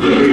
Yes.